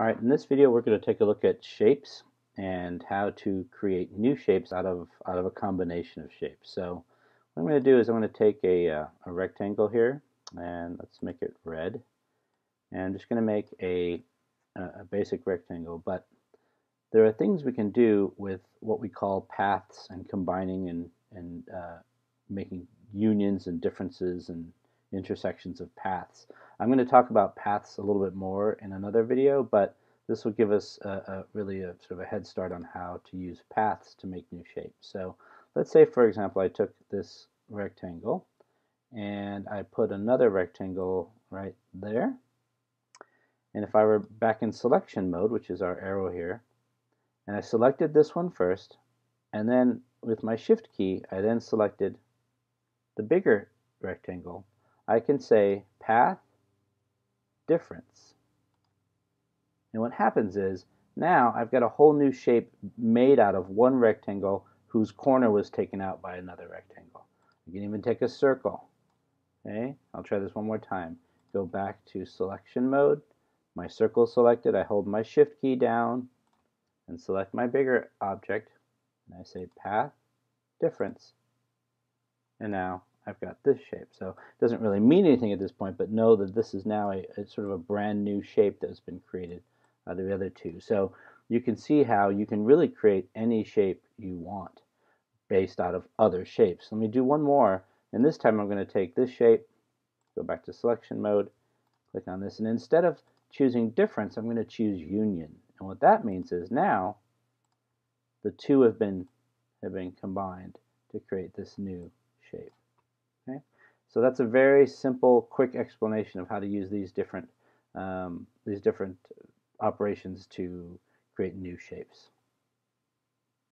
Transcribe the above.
Alright, in this video we're going to take a look at shapes and how to create new shapes out of out of a combination of shapes. So what I'm going to do is I'm going to take a, uh, a rectangle here and let's make it red and I'm just going to make a, a basic rectangle but there are things we can do with what we call paths and combining and, and uh, making unions and differences and intersections of paths. I'm going to talk about paths a little bit more in another video, but this will give us a, a really a sort of a head start on how to use paths to make new shapes. So let's say, for example, I took this rectangle and I put another rectangle right there. And if I were back in selection mode, which is our arrow here, and I selected this one first, and then with my shift key, I then selected the bigger rectangle, I can say path difference. And what happens is now I've got a whole new shape made out of one rectangle whose corner was taken out by another rectangle. You can even take a circle. Okay, I'll try this one more time. Go back to selection mode. My circle selected. I hold my shift key down and select my bigger object. And I say path difference. And now I've got this shape. So it doesn't really mean anything at this point, but know that this is now a, a sort of a brand new shape that's been created of the other two. So you can see how you can really create any shape you want based out of other shapes. Let me do one more, and this time I'm going to take this shape, go back to selection mode, click on this, and instead of choosing difference, I'm going to choose union. And what that means is now the two have been have been combined to create this new shape. Okay, so that's a very simple, quick explanation of how to use these different um, these different operations to create new shapes.